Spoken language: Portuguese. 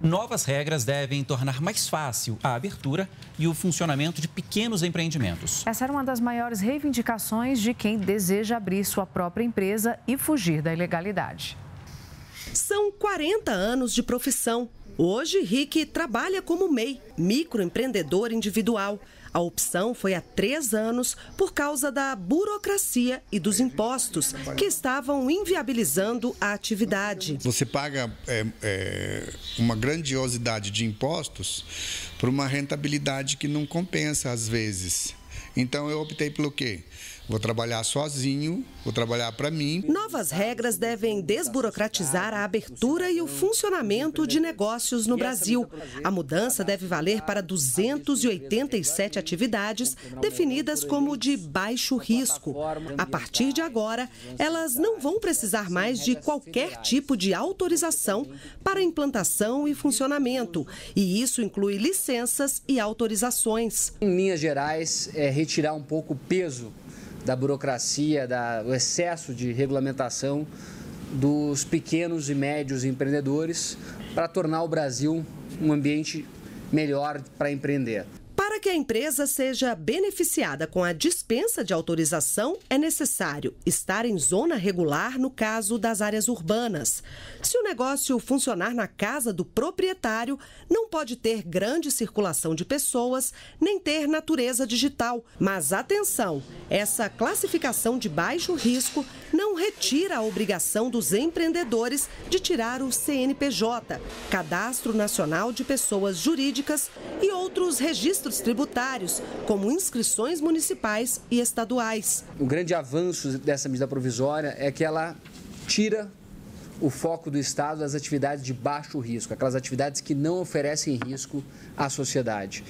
Novas regras devem tornar mais fácil a abertura e o funcionamento de pequenos empreendimentos. Essa era uma das maiores reivindicações de quem deseja abrir sua própria empresa e fugir da ilegalidade. São 40 anos de profissão. Hoje, Rick trabalha como MEI, microempreendedor individual. A opção foi há três anos por causa da burocracia e dos impostos que estavam inviabilizando a atividade. Você paga é, é, uma grandiosidade de impostos por uma rentabilidade que não compensa às vezes. Então eu optei pelo quê? Vou trabalhar sozinho, vou trabalhar para mim. Novas regras devem desburocratizar a abertura e o funcionamento de negócios no Brasil. A mudança deve valer para 287 atividades definidas como de baixo risco. A partir de agora, elas não vão precisar mais de qualquer tipo de autorização para implantação e funcionamento. E isso inclui licenças e autorizações. Em linhas gerais, é retirar um pouco o peso da burocracia, da, do excesso de regulamentação dos pequenos e médios empreendedores para tornar o Brasil um ambiente melhor para empreender. Que a empresa seja beneficiada com a dispensa de autorização, é necessário estar em zona regular no caso das áreas urbanas. Se o negócio funcionar na casa do proprietário, não pode ter grande circulação de pessoas, nem ter natureza digital. Mas atenção, essa classificação de baixo risco não retira a obrigação dos empreendedores de tirar o CNPJ, Cadastro Nacional de Pessoas Jurídicas e outros registros tributários, como inscrições municipais e estaduais. O grande avanço dessa medida provisória é que ela tira o foco do Estado das atividades de baixo risco, aquelas atividades que não oferecem risco à sociedade.